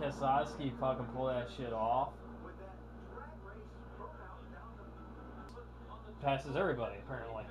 Keselowski fucking pull that shit off, passes everybody apparently.